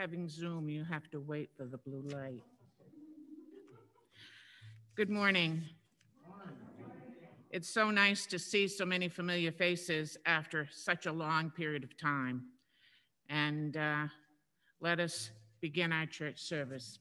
having Zoom, you have to wait for the blue light. Good morning. It's so nice to see so many familiar faces after such a long period of time. And uh, let us begin our church service.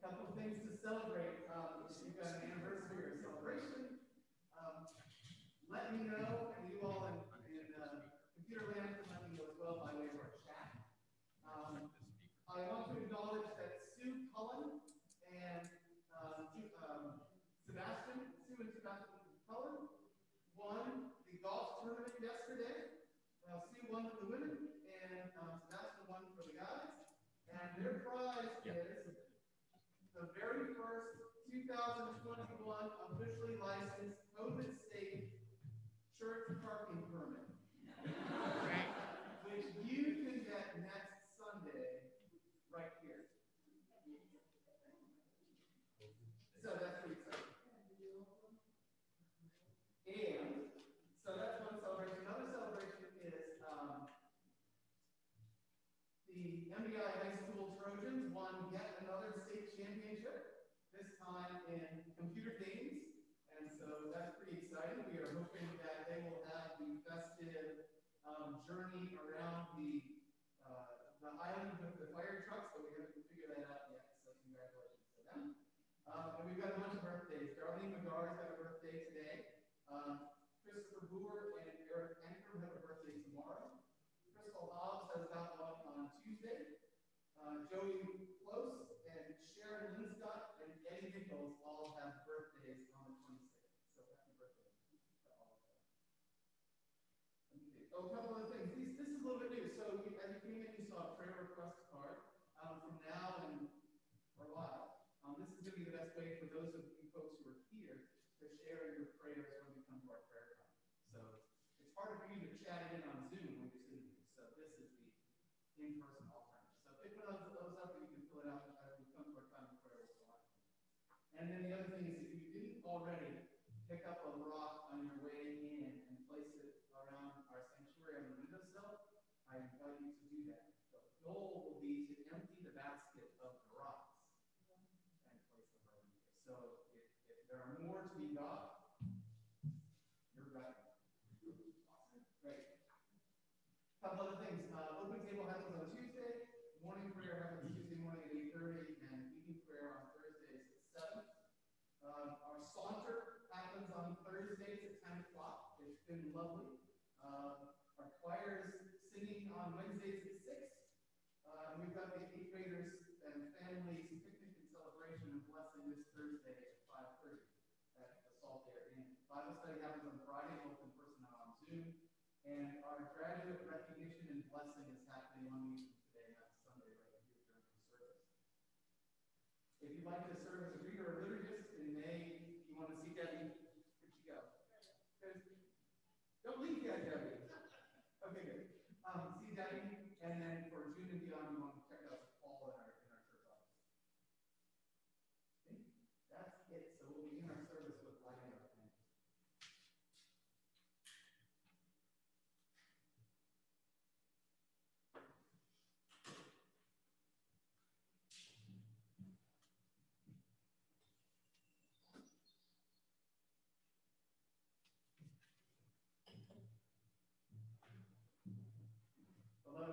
couple things to celebrate. going been lovely. Uh, our choir is singing on Wednesdays at 6. Uh, we've got the eighth graders and families picnic and celebration and blessing this Thursday at 5.30 at the Saltair Inn. Bible study happens on Friday, both in person and on Zoom. And our graduate recognition and blessing is happening on today, not Sunday, right here during the service. If you'd like to serve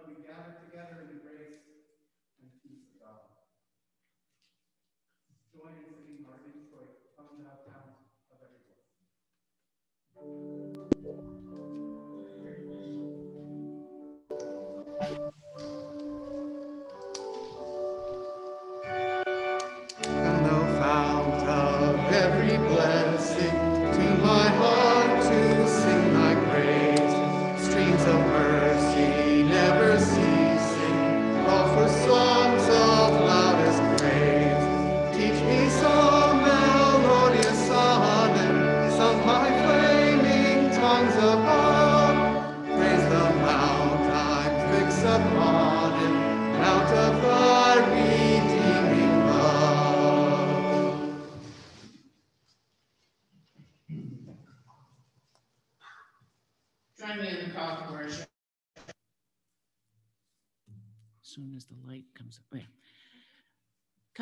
we gather together in the grace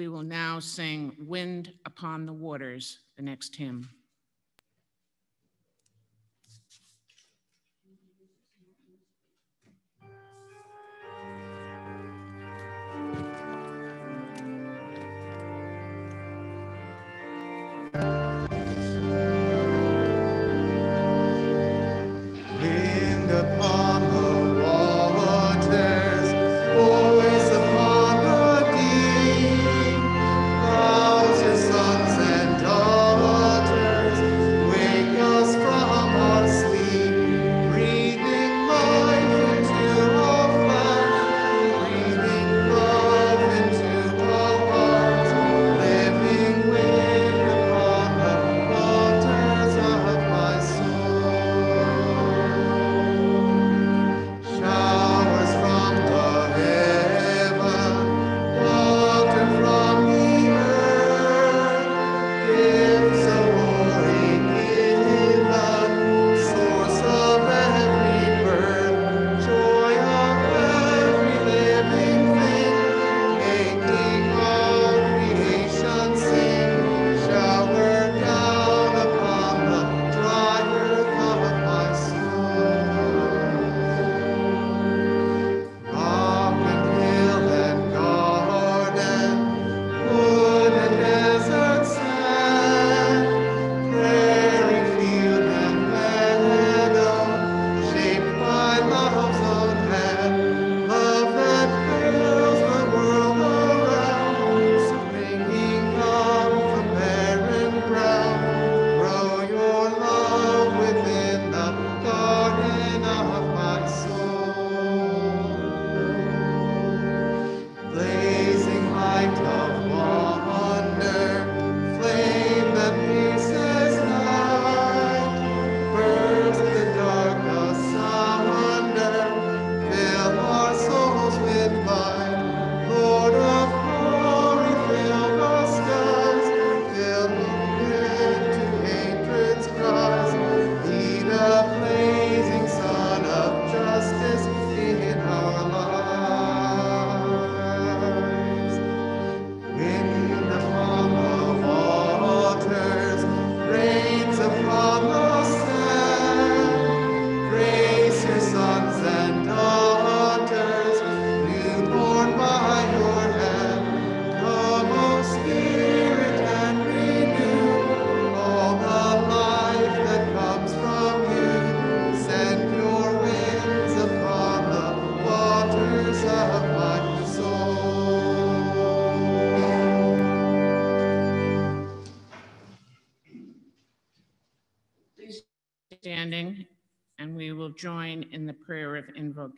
We will now sing Wind Upon the Waters, the next hymn.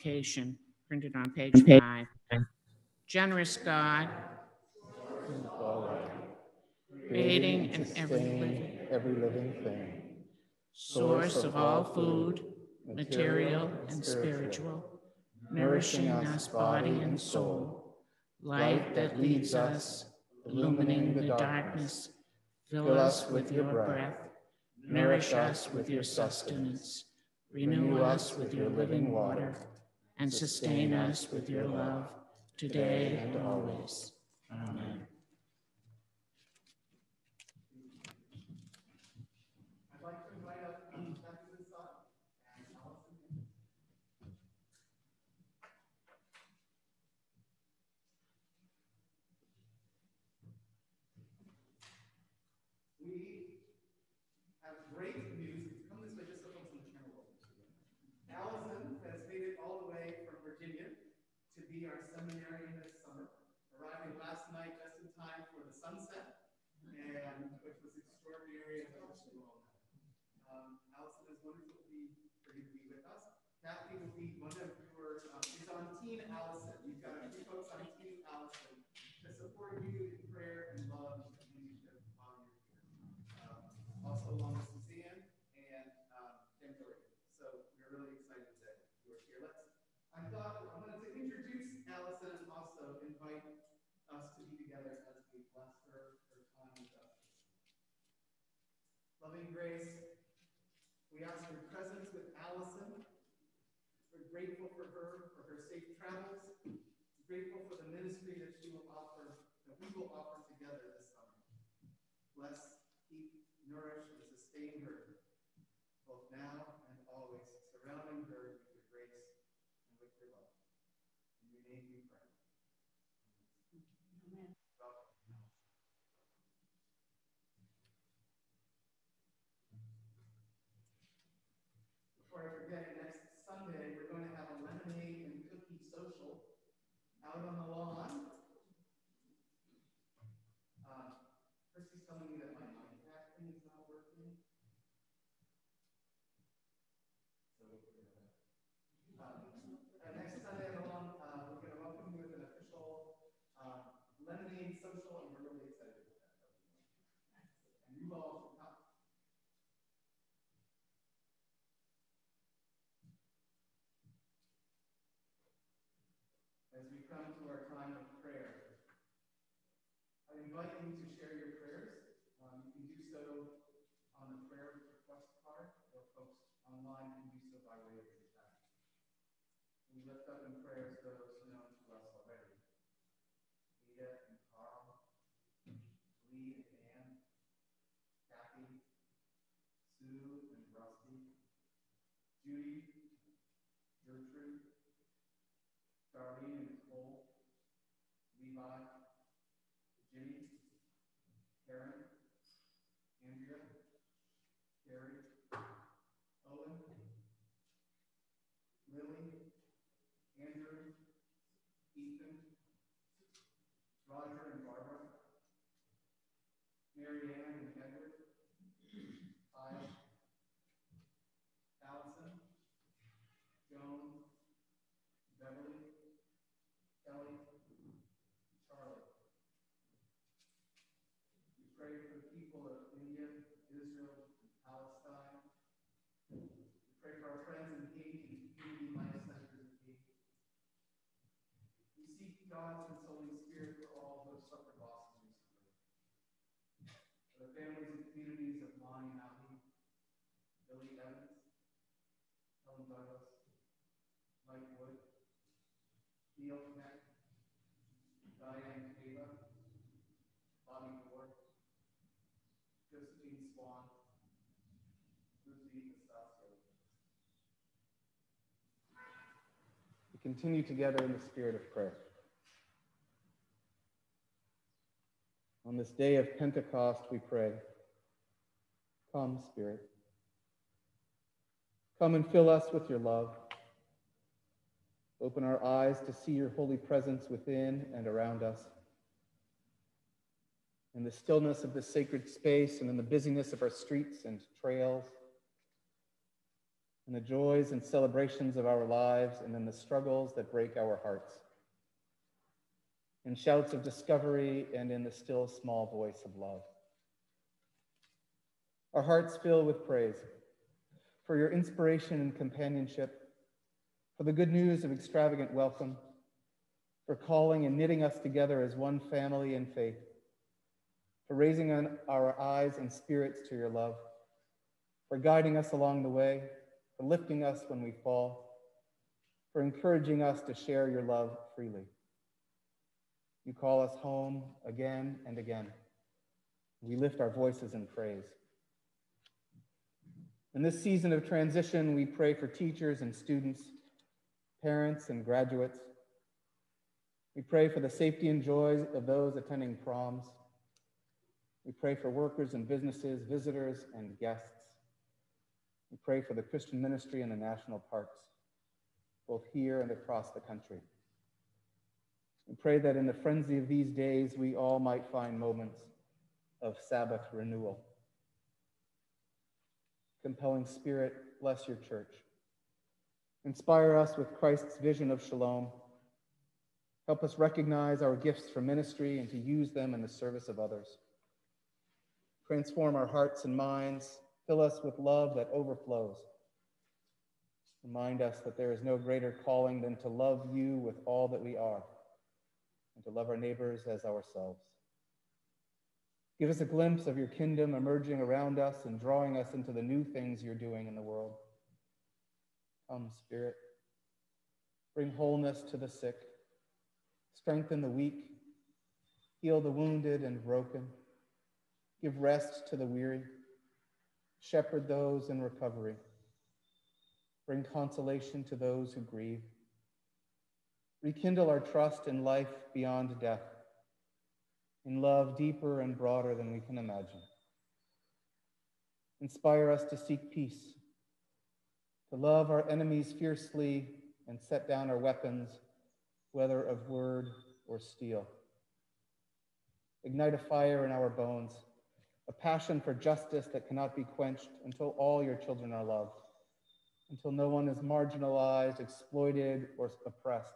Education, printed on page five. Generous God, creating and every every living thing, source of all food, material and spiritual, nourishing us body and soul, light that leads us, illumining the darkness, fill us with your breath, nourish us with your sustenance, renew us with your living water, and sustain us with your love today and always. Amen. our seminary this summer, arriving last night just in time for the sunset, and which was extraordinary, and I you all. Um, Allison, it's wonderful to be, for you to be with us. Kathy will be one of grace, we ask your presence with Allison. We're grateful for her, for her safe travels, grateful for the ministry that she will offer, that we will offer together this summer. Bless, keep, nourish, and sustain her, both now and always, surrounding her with your grace and with your love. In your name we pray. Amen. Welcome. Before I forget, next Sunday, we're going to have a lemonade and cookie social out on the lawn. Uh, Chrissy's telling me that my iPad thing is not working. So we'll figure it out. Um, uh, next Sunday on the lawn, uh, we're going to welcome you with an official uh, lemonade social, and we're really excited about that. And you all should come. As we come to our time of prayer. I invite you to share your prayers. Um, you can do so on the prayer request card, or folks online can do so by way of the chat. We lift up in prayers those known to us already. Rita and Carl, Lee and Ann, Kathy, Sue and Rusty, Judy, Gertrude, Darlene and Nicole, Levi, Jimmy, Karen, Andrea, Gary, Owen, Lily, Andrew, Ethan, Roger and Barbara, Mary Ann and Edward, Kyle, Allison, Joan, Beverly, Kelly, Charlie. We pray for the people of India, Israel, and Palestine. We pray for our friends in Haiti and community life centers in Haiti. We seek God's consoling spirit for all who have suffered losses recently. For the families and communities of Lonnie Ali, Billy Evans, Helen Douglas, Mike Wood, Neil Knapp, Diane Taylor, Bobby Moore, Josephine Swan, Lucy Estacio. We continue together in the spirit of prayer. On this day of Pentecost, we pray, Come, Spirit. Come and fill us with your love. Open our eyes to see your holy presence within and around us. In the stillness of this sacred space and in the busyness of our streets and trails, in the joys and celebrations of our lives and in the struggles that break our hearts, in shouts of discovery and in the still small voice of love. Our hearts fill with praise for your inspiration and companionship for the good news of extravagant welcome, for calling and knitting us together as one family in faith, for raising our eyes and spirits to your love, for guiding us along the way, for lifting us when we fall, for encouraging us to share your love freely. You call us home again and again. We lift our voices in praise. In this season of transition, we pray for teachers and students parents, and graduates. We pray for the safety and joys of those attending proms. We pray for workers and businesses, visitors and guests. We pray for the Christian ministry in the national parks, both here and across the country. We pray that in the frenzy of these days, we all might find moments of Sabbath renewal. Compelling Spirit, bless your church. Inspire us with Christ's vision of shalom. Help us recognize our gifts for ministry and to use them in the service of others. Transform our hearts and minds. Fill us with love that overflows. Remind us that there is no greater calling than to love you with all that we are and to love our neighbors as ourselves. Give us a glimpse of your kingdom emerging around us and drawing us into the new things you're doing in the world. Come, Spirit. Bring wholeness to the sick, strengthen the weak, heal the wounded and broken, give rest to the weary, shepherd those in recovery, bring consolation to those who grieve, rekindle our trust in life beyond death, in love deeper and broader than we can imagine. Inspire us to seek peace to love our enemies fiercely and set down our weapons, whether of word or steel. Ignite a fire in our bones, a passion for justice that cannot be quenched until all your children are loved, until no one is marginalized, exploited, or oppressed,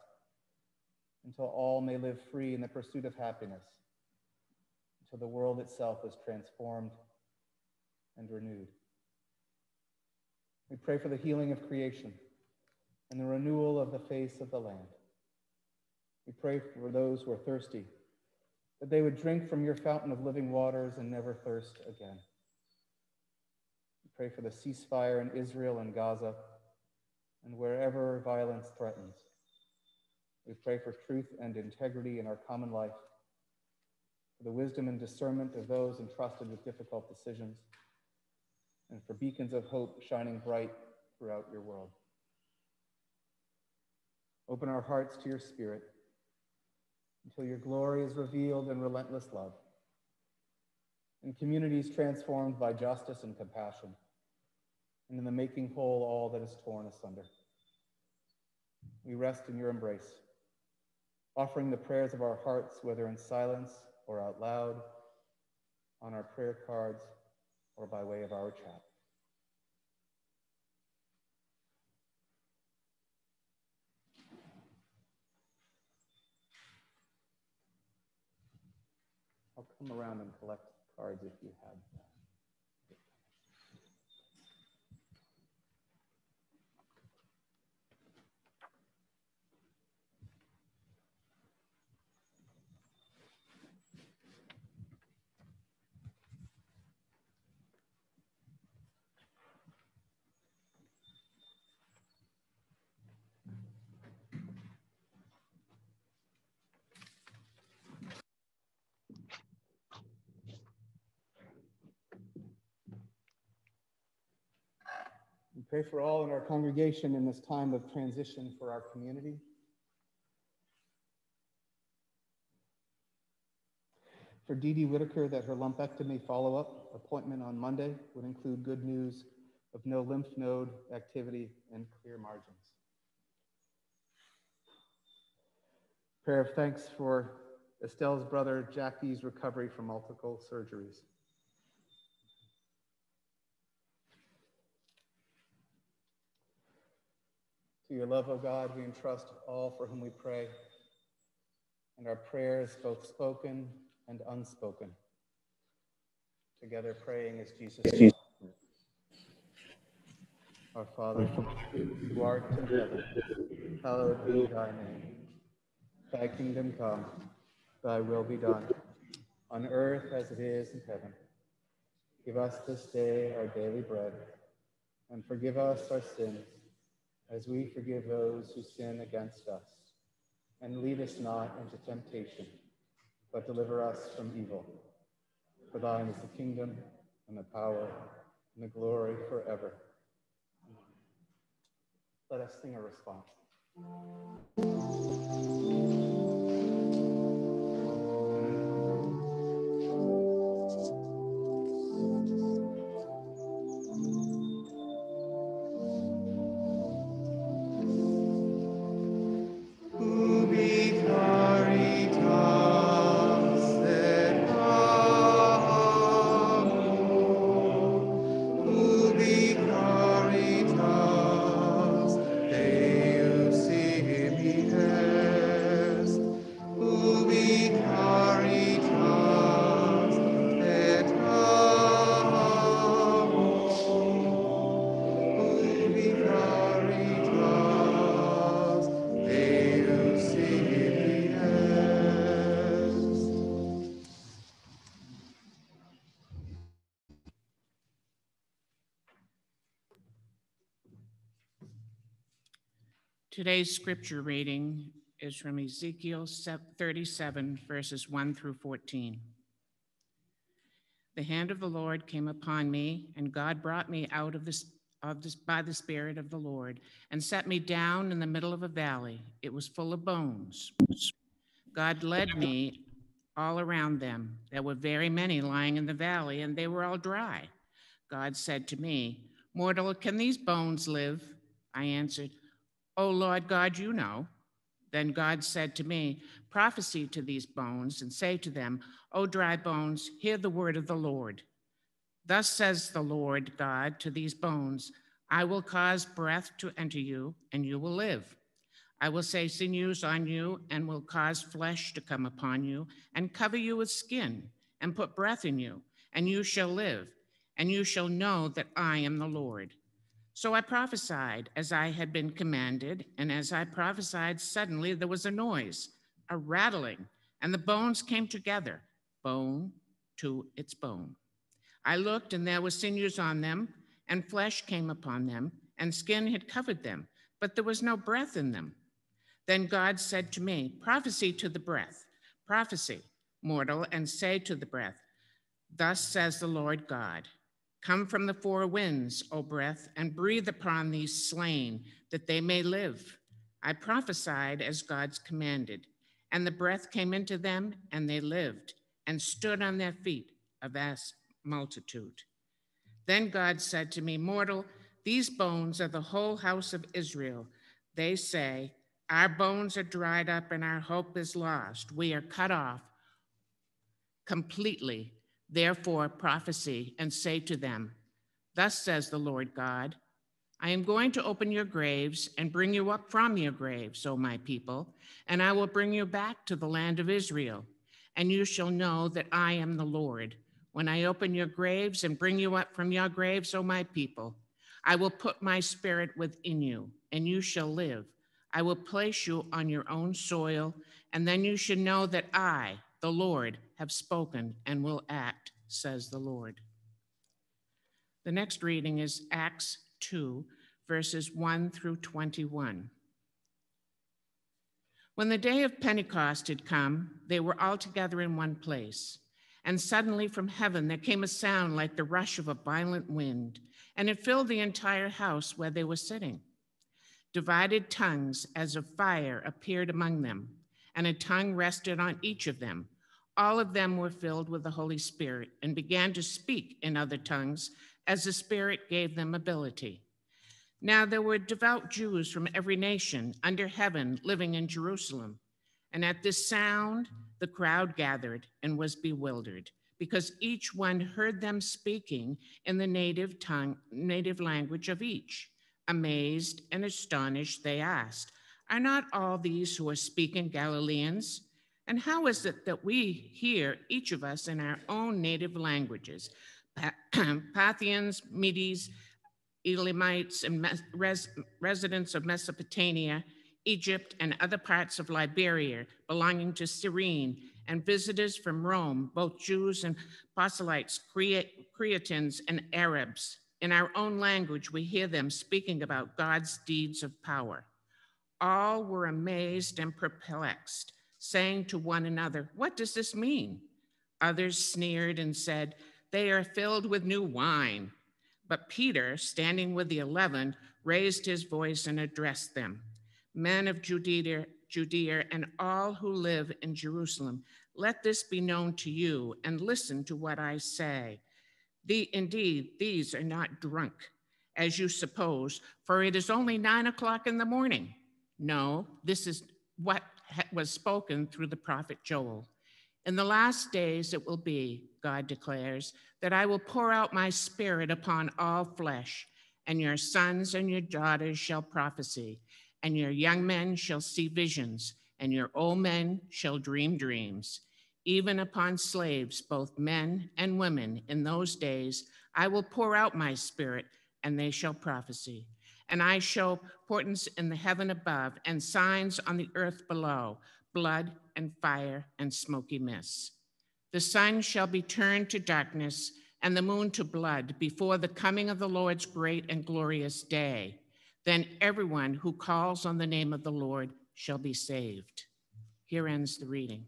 until all may live free in the pursuit of happiness, until the world itself is transformed and renewed. We pray for the healing of creation and the renewal of the face of the land. We pray for those who are thirsty, that they would drink from your fountain of living waters and never thirst again. We pray for the ceasefire in Israel and Gaza and wherever violence threatens. We pray for truth and integrity in our common life, for the wisdom and discernment of those entrusted with difficult decisions and for beacons of hope shining bright throughout your world. Open our hearts to your spirit until your glory is revealed in relentless love, in communities transformed by justice and compassion, and in the making whole all that is torn asunder. We rest in your embrace, offering the prayers of our hearts, whether in silence or out loud, on our prayer cards or by way of our chat. I'll come around and collect cards if you have them. We pray for all in our congregation in this time of transition for our community. For Dee Dee Whitaker, that her lumpectomy follow-up appointment on Monday would include good news of no lymph node activity and clear margins. Prayer of thanks for Estelle's brother Jackie's recovery from multiple surgeries. To your love, O God, we entrust all for whom we pray, and our prayers, both spoken and unspoken. Together praying as Jesus. Our Father, who art in heaven, hallowed be thy name. Thy kingdom come, thy will be done, on earth as it is in heaven. Give us this day our daily bread, and forgive us our sins as we forgive those who sin against us. And lead us not into temptation, but deliver us from evil. For thine is the kingdom, and the power, and the glory forever. Let us sing a response. Today's scripture reading is from Ezekiel 37, verses 1 through 14. The hand of the Lord came upon me, and God brought me out of this, of this by the Spirit of the Lord and set me down in the middle of a valley. It was full of bones. God led me all around them. There were very many lying in the valley, and they were all dry. God said to me, Mortal, can these bones live? I answered, O Lord God, you know. Then God said to me, Prophesy to these bones and say to them, O dry bones, hear the word of the Lord. Thus says the Lord God to these bones I will cause breath to enter you, and you will live. I will say sinews on you, and will cause flesh to come upon you, and cover you with skin, and put breath in you, and you shall live, and you shall know that I am the Lord. So I prophesied as I had been commanded, and as I prophesied, suddenly there was a noise, a rattling, and the bones came together, bone to its bone. I looked, and there were sinews on them, and flesh came upon them, and skin had covered them, but there was no breath in them. Then God said to me, Prophesy to the breath, prophecy, mortal, and say to the breath, Thus says the Lord God. Come from the four winds, O breath, and breathe upon these slain, that they may live. I prophesied as God's commanded, and the breath came into them, and they lived, and stood on their feet, a vast multitude. Then God said to me, Mortal, these bones are the whole house of Israel. They say, Our bones are dried up, and our hope is lost. We are cut off completely Therefore, prophesy and say to them, Thus says the Lord God, I am going to open your graves and bring you up from your graves, O my people, and I will bring you back to the land of Israel. And you shall know that I am the Lord. When I open your graves and bring you up from your graves, O my people, I will put my spirit within you, and you shall live. I will place you on your own soil, and then you should know that I, the Lord, have spoken and will act, says the Lord. The next reading is Acts 2, verses 1 through 21. When the day of Pentecost had come, they were all together in one place. And suddenly from heaven there came a sound like the rush of a violent wind, and it filled the entire house where they were sitting. Divided tongues as of fire appeared among them, and a tongue rested on each of them all of them were filled with the Holy Spirit and began to speak in other tongues as the Spirit gave them ability. Now there were devout Jews from every nation under heaven living in Jerusalem. And at this sound, the crowd gathered and was bewildered because each one heard them speaking in the native tongue, native language of each. Amazed and astonished, they asked, Are not all these who are speaking Galileans? And how is it that we hear, each of us, in our own native languages? Parthians, Medes, Elamites, and res residents of Mesopotamia, Egypt, and other parts of Liberia belonging to Cyrene, and visitors from Rome, both Jews and proselytes, Cretans, and Arabs. In our own language, we hear them speaking about God's deeds of power. All were amazed and perplexed saying to one another, What does this mean? Others sneered and said, They are filled with new wine. But Peter, standing with the eleven, raised his voice and addressed them Men of Judea, Judea and all who live in Jerusalem, let this be known to you and listen to what I say. The, indeed, these are not drunk, as you suppose, for it is only nine o'clock in the morning. No, this is what was spoken through the prophet Joel. In the last days it will be, God declares, that I will pour out my spirit upon all flesh, and your sons and your daughters shall prophesy, and your young men shall see visions, and your old men shall dream dreams. Even upon slaves, both men and women, in those days, I will pour out my spirit, and they shall prophesy and I show portents in the heaven above and signs on the earth below blood and fire and smoky mist. The sun shall be turned to darkness and the moon to blood before the coming of the Lord's great and glorious day. then everyone who calls on the name of the Lord shall be saved. Here ends the reading.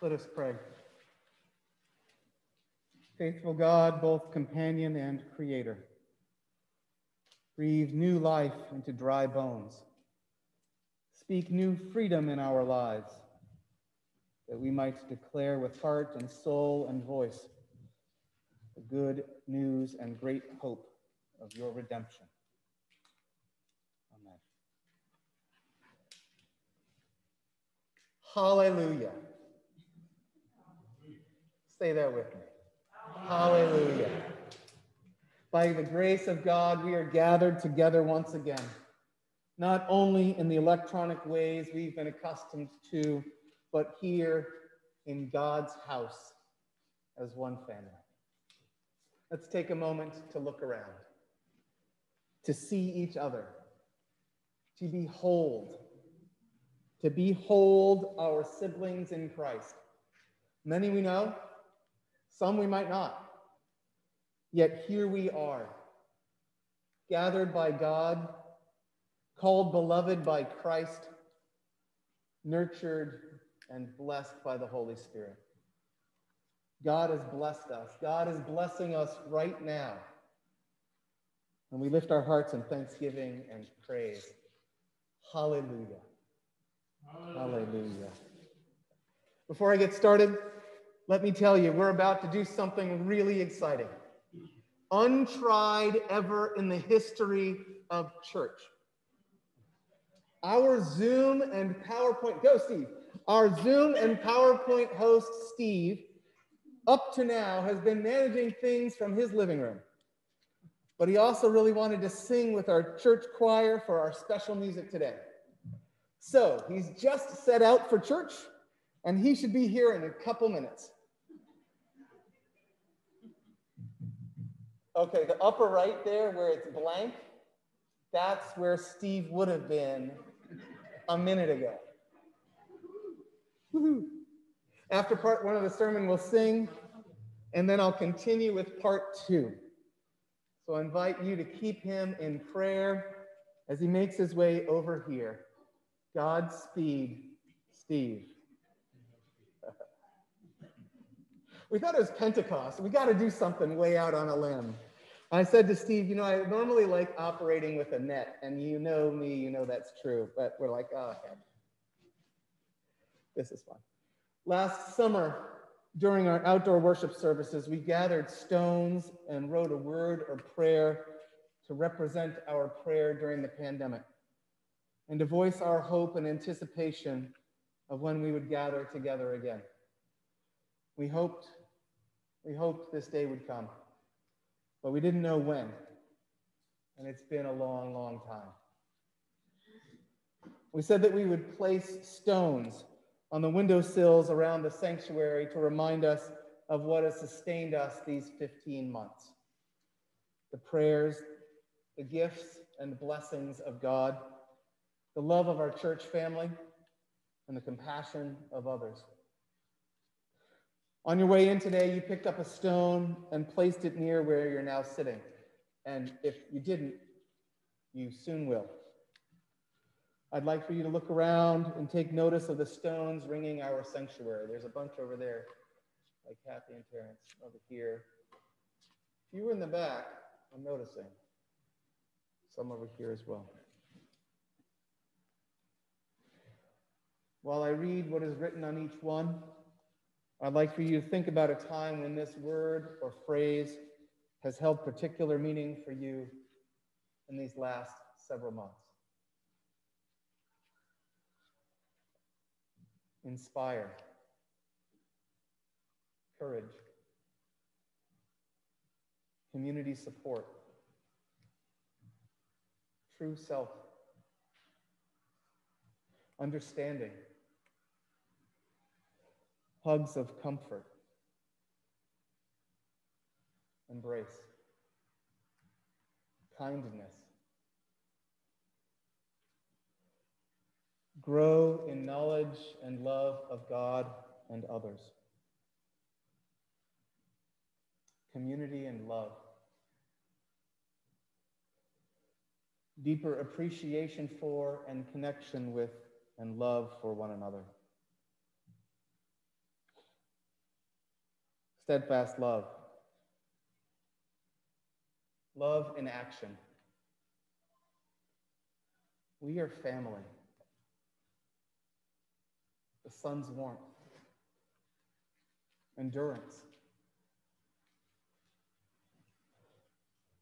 Let us pray. Faithful God, both companion and creator, breathe new life into dry bones. Speak new freedom in our lives, that we might declare with heart and soul and voice the good news and great hope of your redemption. Amen. Hallelujah. Say that with me. Hallelujah. By the grace of God, we are gathered together once again, not only in the electronic ways we've been accustomed to, but here in God's house as one family. Let's take a moment to look around, to see each other, to behold, to behold our siblings in Christ. Many we know, some we might not. Yet here we are, gathered by God, called beloved by Christ, nurtured and blessed by the Holy Spirit. God has blessed us. God is blessing us right now. And we lift our hearts in thanksgiving and praise. Hallelujah. Hallelujah. Hallelujah. Before I get started, let me tell you, we're about to do something really exciting. Untried ever in the history of church. Our Zoom and PowerPoint, go Steve. Our Zoom and PowerPoint host, Steve, up to now has been managing things from his living room. But he also really wanted to sing with our church choir for our special music today. So he's just set out for church, and he should be here in a couple minutes. Okay, the upper right there where it's blank, that's where Steve would have been a minute ago. After part one of the sermon, we'll sing, and then I'll continue with part two. So I invite you to keep him in prayer as he makes his way over here. Godspeed, Steve. we thought it was Pentecost. We got to do something way out on a limb. I said to Steve, you know, I normally like operating with a net, and you know me, you know that's true, but we're like, oh, okay. This is fun. Last summer, during our outdoor worship services, we gathered stones and wrote a word or prayer to represent our prayer during the pandemic and to voice our hope and anticipation of when we would gather together again. We hoped, we hoped this day would come but we didn't know when. And it's been a long, long time. We said that we would place stones on the windowsills around the sanctuary to remind us of what has sustained us these 15 months the prayers, the gifts, and blessings of God, the love of our church family, and the compassion of others. On your way in today, you picked up a stone and placed it near where you're now sitting. And if you didn't, you soon will. I'd like for you to look around and take notice of the stones ringing our sanctuary. There's a bunch over there, like Kathy and Terrence over here. If you were in the back, I'm noticing some over here as well. While I read what is written on each one, I'd like for you to think about a time when this word or phrase has held particular meaning for you in these last several months. Inspire, courage, community support, true self, understanding hugs of comfort, embrace, kindness. Grow in knowledge and love of God and others. Community and love. Deeper appreciation for and connection with and love for one another. Steadfast love. Love in action. We are family. The sun's warmth, endurance,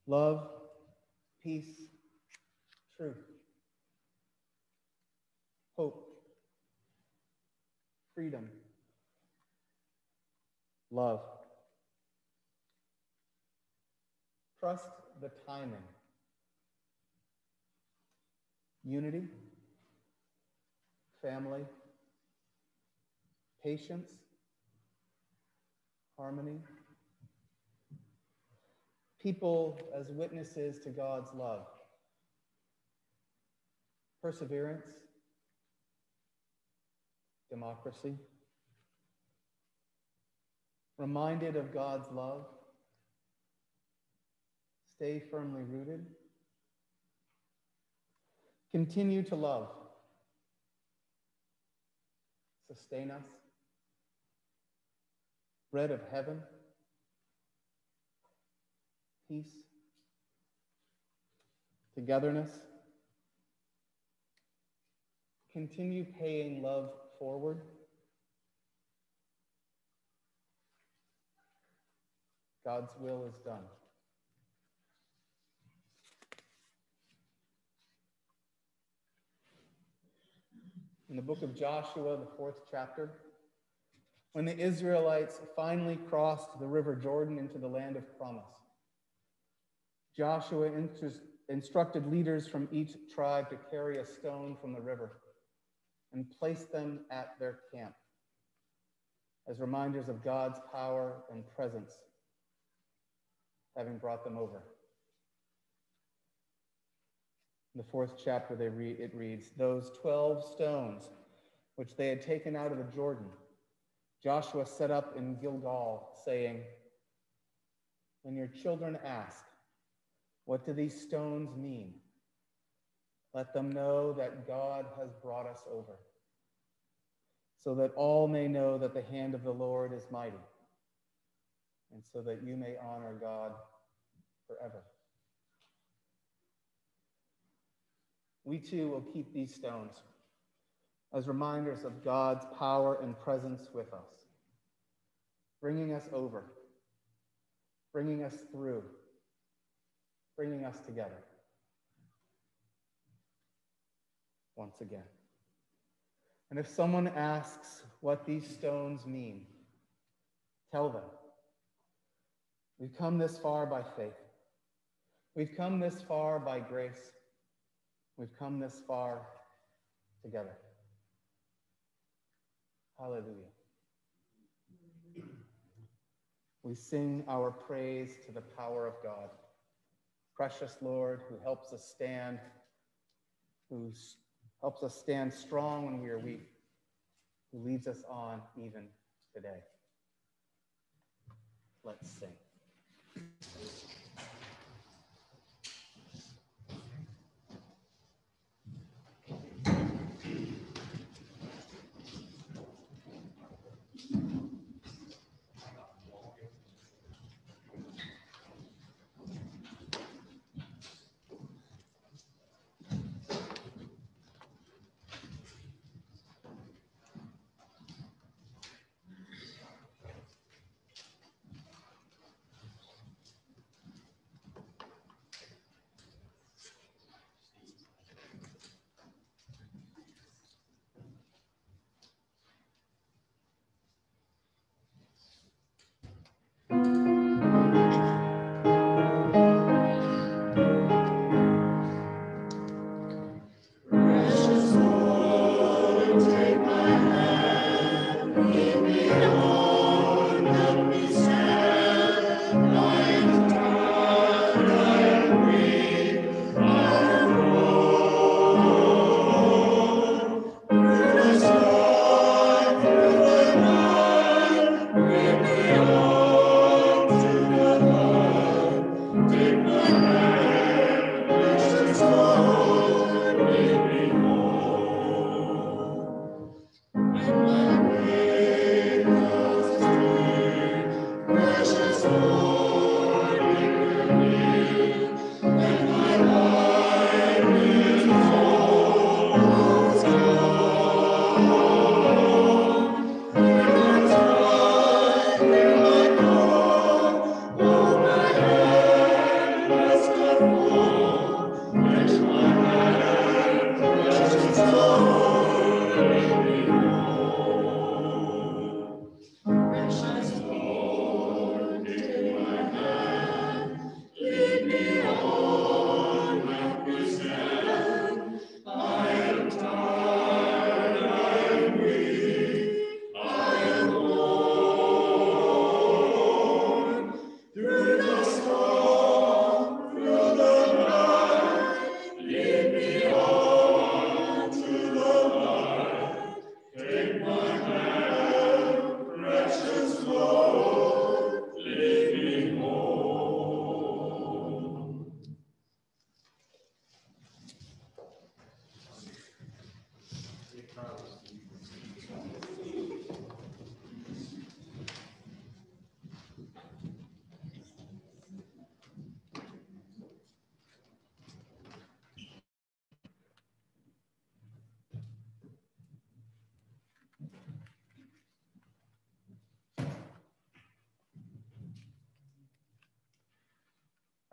love, peace, truth, hope, freedom, love. Trust the timing. Unity, family, patience, harmony. People as witnesses to God's love, perseverance, democracy, reminded of God's love, stay firmly rooted, continue to love, sustain us, bread of heaven, peace, togetherness. Continue paying love forward. God's will is done. In the book of Joshua, the fourth chapter, when the Israelites finally crossed the river Jordan into the land of promise, Joshua instructed leaders from each tribe to carry a stone from the river and place them at their camp as reminders of God's power and presence, having brought them over. In the fourth chapter, they read, it reads, Those 12 stones which they had taken out of the Jordan, Joshua set up in Gilgal, saying, When your children ask, What do these stones mean? Let them know that God has brought us over, so that all may know that the hand of the Lord is mighty, and so that you may honor God forever. We too will keep these stones as reminders of God's power and presence with us, bringing us over, bringing us through, bringing us together. Once again. And if someone asks what these stones mean, tell them. We've come this far by faith. We've come this far by grace. We've come this far together. Hallelujah. We sing our praise to the power of God. Precious Lord, who helps us stand, who helps us stand strong when we are weak, who leads us on even today. Let's sing.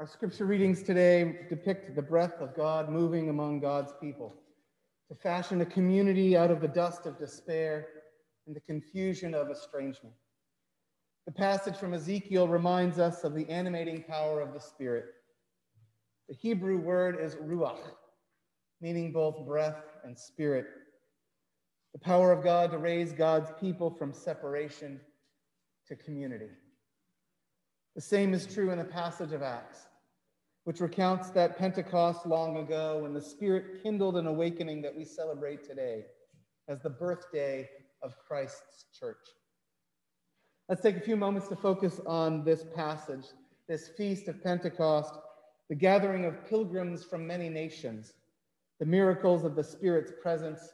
Our scripture readings today depict the breath of God moving among God's people to fashion a community out of the dust of despair and the confusion of estrangement. The passage from Ezekiel reminds us of the animating power of the Spirit. The Hebrew word is ruach, meaning both breath and spirit. The power of God to raise God's people from separation to community. The same is true in the passage of Acts which recounts that Pentecost long ago when the Spirit kindled an awakening that we celebrate today as the birthday of Christ's church. Let's take a few moments to focus on this passage, this feast of Pentecost, the gathering of pilgrims from many nations, the miracles of the Spirit's presence,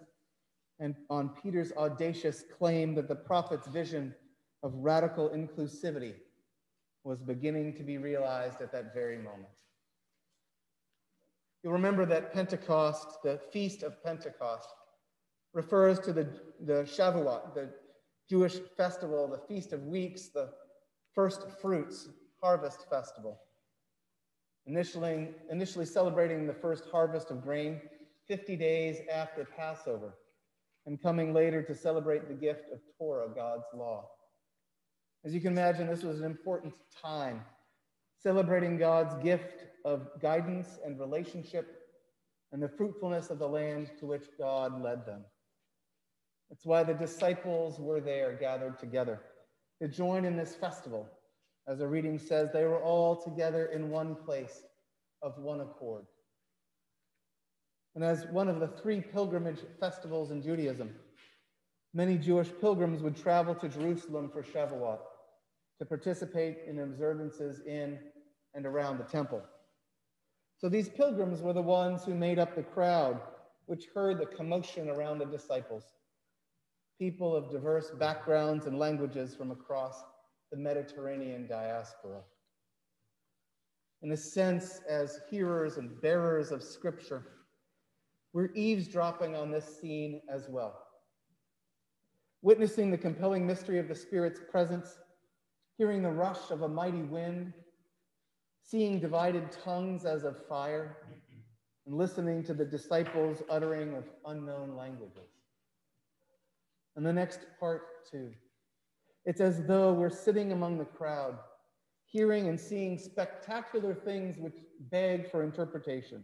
and on Peter's audacious claim that the prophet's vision of radical inclusivity was beginning to be realized at that very moment. You'll remember that Pentecost, the Feast of Pentecost, refers to the, the Shavuot, the Jewish festival, the Feast of Weeks, the first fruits harvest festival. Initially, initially celebrating the first harvest of grain 50 days after Passover, and coming later to celebrate the gift of Torah, God's law. As you can imagine, this was an important time, celebrating God's gift of guidance and relationship and the fruitfulness of the land to which God led them. That's why the disciples were there gathered together to join in this festival. As the reading says, they were all together in one place of one accord. And as one of the three pilgrimage festivals in Judaism, many Jewish pilgrims would travel to Jerusalem for Shavuot to participate in observances in and around the temple. So these pilgrims were the ones who made up the crowd, which heard the commotion around the disciples. People of diverse backgrounds and languages from across the Mediterranean diaspora. In a sense, as hearers and bearers of Scripture, we're eavesdropping on this scene as well. Witnessing the compelling mystery of the Spirit's presence, hearing the rush of a mighty wind, seeing divided tongues as of fire, and listening to the disciples uttering of unknown languages. And the next part, too. It's as though we're sitting among the crowd, hearing and seeing spectacular things which beg for interpretation,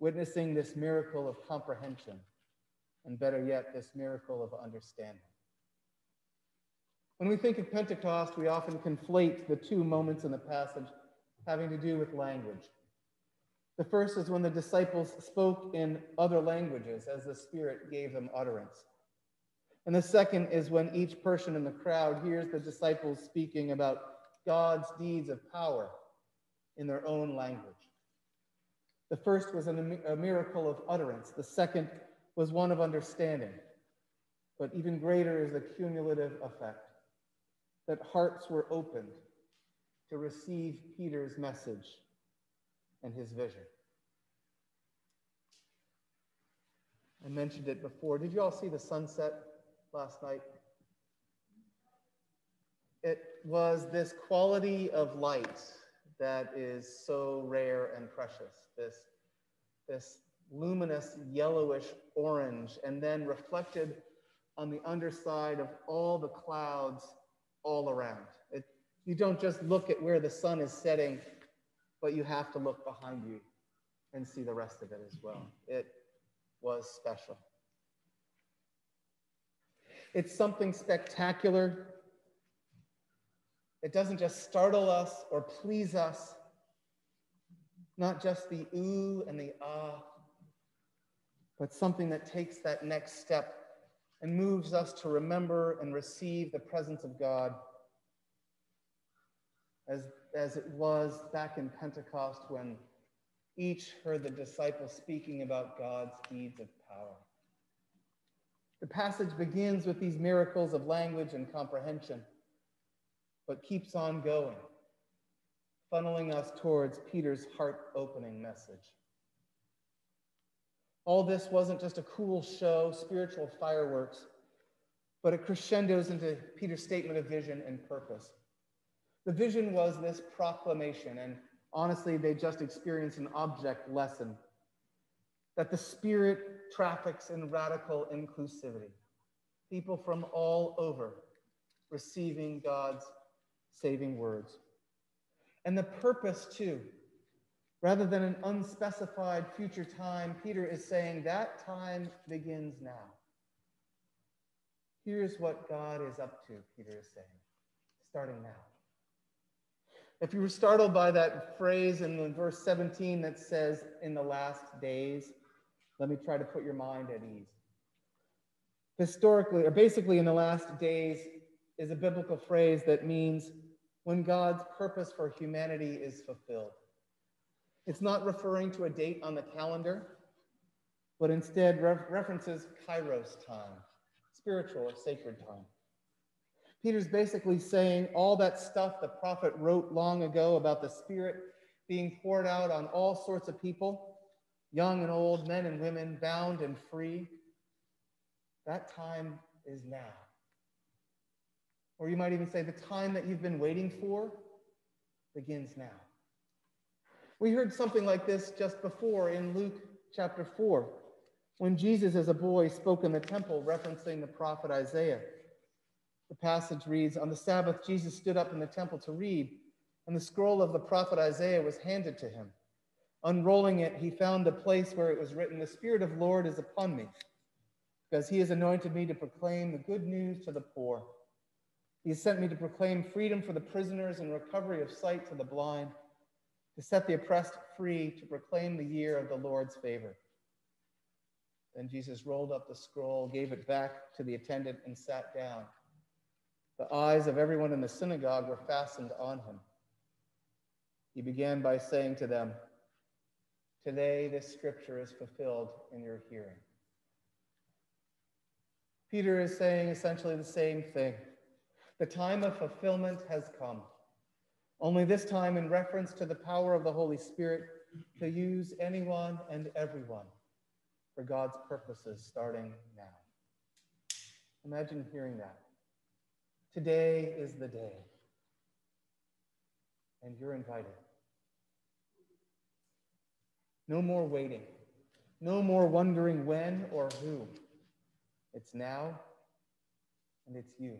witnessing this miracle of comprehension, and better yet, this miracle of understanding. When we think of Pentecost, we often conflate the two moments in the passage having to do with language. The first is when the disciples spoke in other languages as the Spirit gave them utterance. And the second is when each person in the crowd hears the disciples speaking about God's deeds of power in their own language. The first was a miracle of utterance, the second was one of understanding. But even greater is the cumulative effect that hearts were opened to receive Peter's message and his vision. I mentioned it before. Did you all see the sunset last night? It was this quality of light that is so rare and precious. This, this luminous yellowish orange, and then reflected on the underside of all the clouds all around. You don't just look at where the sun is setting, but you have to look behind you and see the rest of it as well. It was special. It's something spectacular. It doesn't just startle us or please us, not just the ooh and the ah, but something that takes that next step and moves us to remember and receive the presence of God as, as it was back in Pentecost when each heard the disciples speaking about God's deeds of power. The passage begins with these miracles of language and comprehension, but keeps on going, funneling us towards Peter's heart opening message. All this wasn't just a cool show, spiritual fireworks, but it crescendos into Peter's statement of vision and purpose. The vision was this proclamation, and Honestly, they just experienced an object lesson that the Spirit traffics in radical inclusivity. People from all over receiving God's saving words. And the purpose, too, rather than an unspecified future time, Peter is saying that time begins now. Here's what God is up to, Peter is saying, starting now. If you were startled by that phrase in verse 17 that says, in the last days, let me try to put your mind at ease. Historically, or basically, in the last days is a biblical phrase that means when God's purpose for humanity is fulfilled. It's not referring to a date on the calendar, but instead references kairos time, spiritual or sacred time. Peter's basically saying all that stuff the prophet wrote long ago about the Spirit being poured out on all sorts of people, young and old, men and women, bound and free. That time is now. Or you might even say the time that you've been waiting for begins now. We heard something like this just before in Luke chapter 4, when Jesus, as a boy, spoke in the temple, referencing the prophet Isaiah. The passage reads On the Sabbath, Jesus stood up in the temple to read, and the scroll of the prophet Isaiah was handed to him. Unrolling it, he found the place where it was written, The Spirit of Lord is upon me, because he has anointed me to proclaim the good news to the poor. He has sent me to proclaim freedom for the prisoners and recovery of sight to the blind, to set the oppressed free, to proclaim the year of the Lord's favor. Then Jesus rolled up the scroll, gave it back to the attendant, and sat down. The eyes of everyone in the synagogue were fastened on him. He began by saying to them, Today this scripture is fulfilled in your hearing. Peter is saying essentially the same thing. The time of fulfillment has come. Only this time in reference to the power of the Holy Spirit to use anyone and everyone for God's purposes starting now. Imagine hearing that. Today is the day. And you're invited. No more waiting. No more wondering when or who. It's now, and it's you.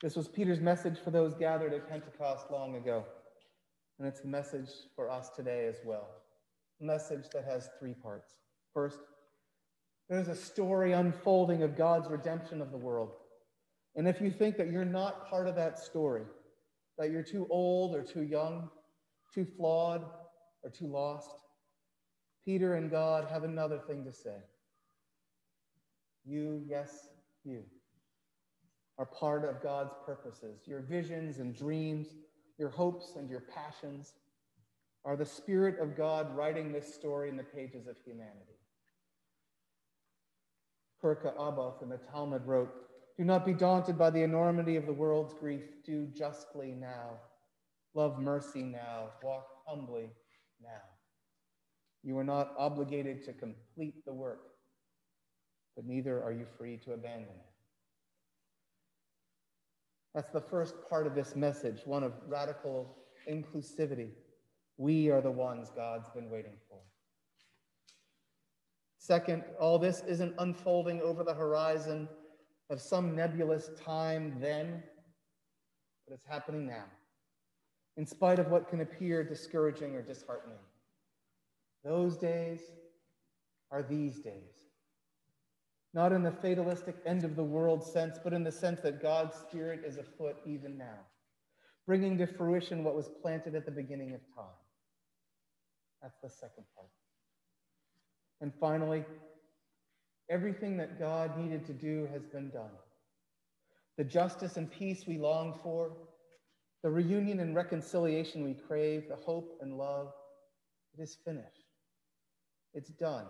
This was Peter's message for those gathered at Pentecost long ago. And it's a message for us today as well. A message that has three parts. First, there's a story unfolding of God's redemption of the world. And if you think that you're not part of that story, that you're too old or too young, too flawed or too lost, Peter and God have another thing to say. You, yes, you, are part of God's purposes. Your visions and dreams, your hopes and your passions are the Spirit of God writing this story in the pages of humanity. Pirkei Avot in the Talmud wrote, do not be daunted by the enormity of the world's grief. Do justly now. Love mercy now. Walk humbly now. You are not obligated to complete the work, but neither are you free to abandon it. That's the first part of this message, one of radical inclusivity. We are the ones God's been waiting for. Second, all this isn't unfolding over the horizon of some nebulous time then, but it's happening now, in spite of what can appear discouraging or disheartening. Those days are these days. Not in the fatalistic end of the world sense, but in the sense that God's Spirit is afoot even now, bringing to fruition what was planted at the beginning of time. That's the second part. And finally, Everything that God needed to do has been done. The justice and peace we long for, the reunion and reconciliation we crave, the hope and love, it is finished. It's done.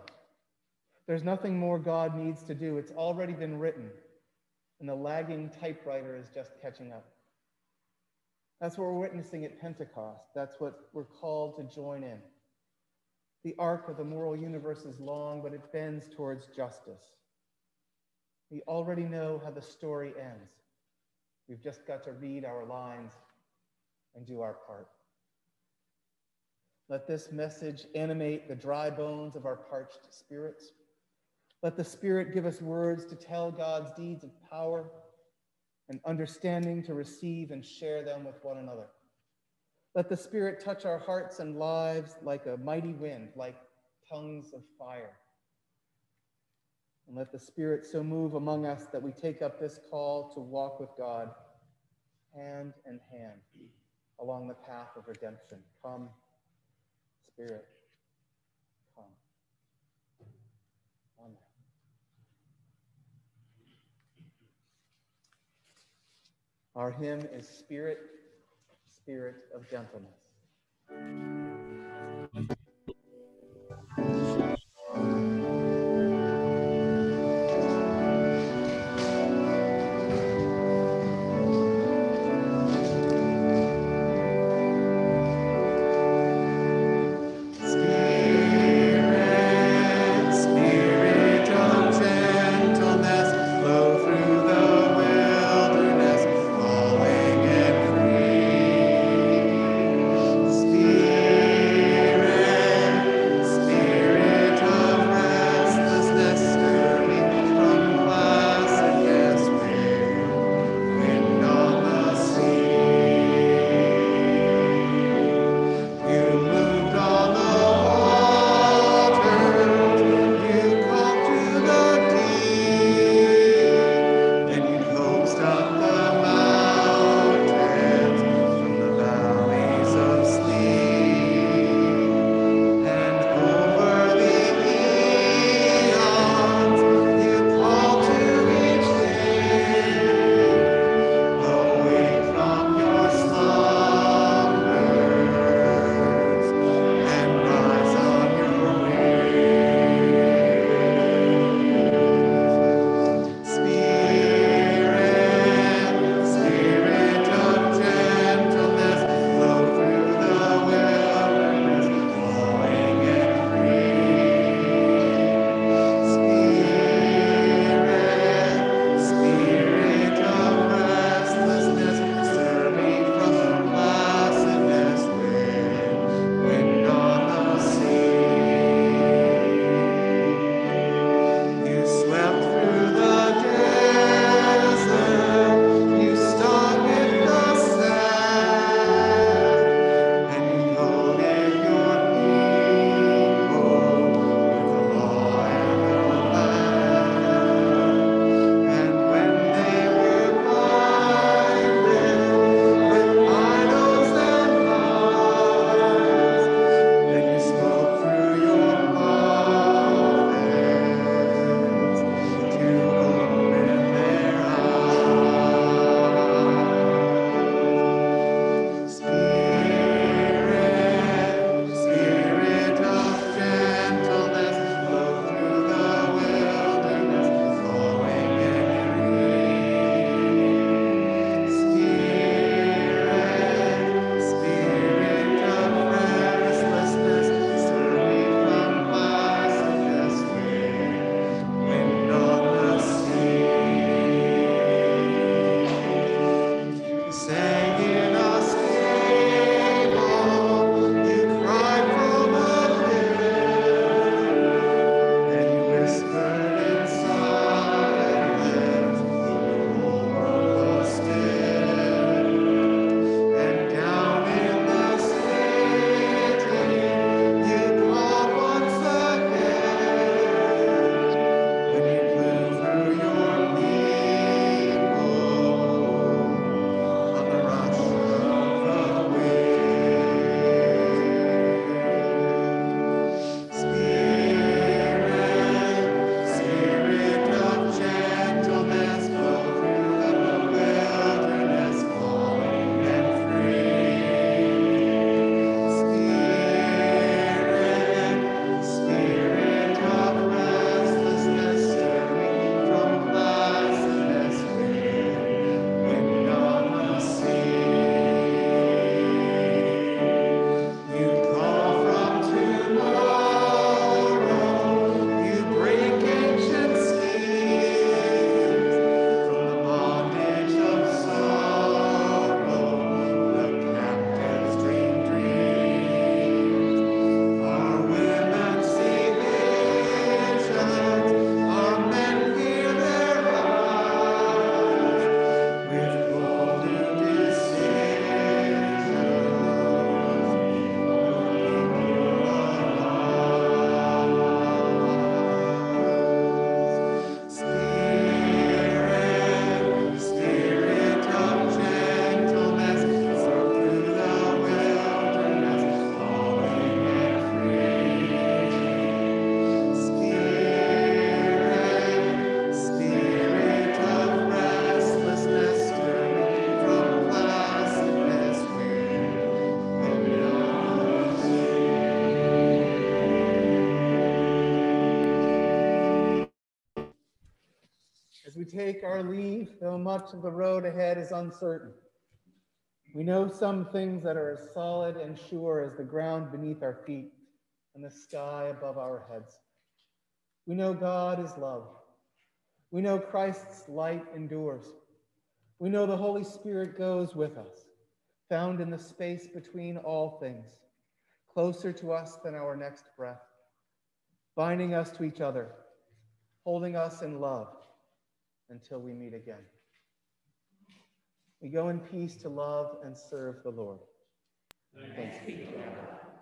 There's nothing more God needs to do. It's already been written, and the lagging typewriter is just catching up. That's what we're witnessing at Pentecost. That's what we're called to join in. The arc of the moral universe is long, but it bends towards justice. We already know how the story ends. We've just got to read our lines and do our part. Let this message animate the dry bones of our parched spirits. Let the Spirit give us words to tell God's deeds of power and understanding to receive and share them with one another. Let the Spirit touch our hearts and lives like a mighty wind, like tongues of fire. And let the Spirit so move among us that we take up this call to walk with God hand in hand along the path of redemption. Come, Spirit, come. Our hymn is Spirit, Spirit of Gentleness. Take our leave, though much of the road ahead is uncertain, we know some things that are as solid and sure as the ground beneath our feet and the sky above our heads. We know God is love. We know Christ's light endures. We know the Holy Spirit goes with us, found in the space between all things, closer to us than our next breath, binding us to each other, holding us in love until we meet again. We go in peace to love and serve the Lord. Thanks be to God.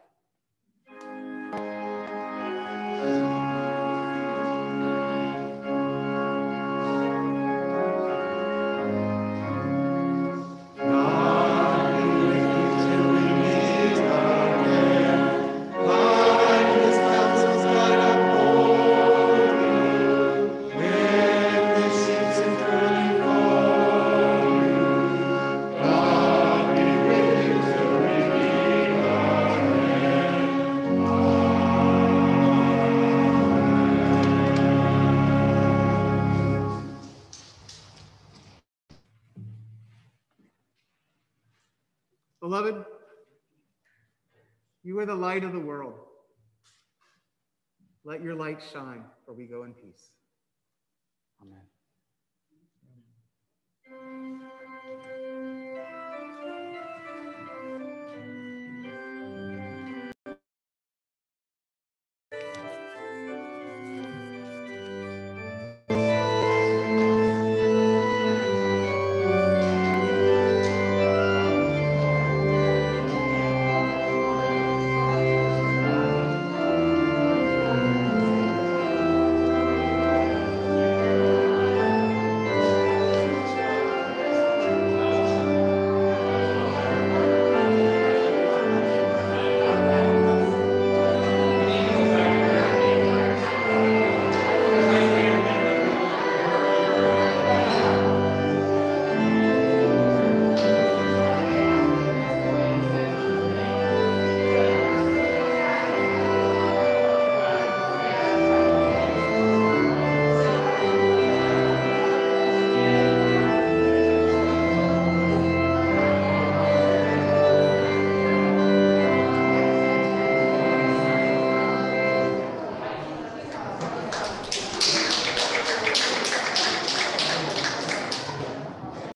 Light of the world. Let your light shine, for we go in peace. Amen.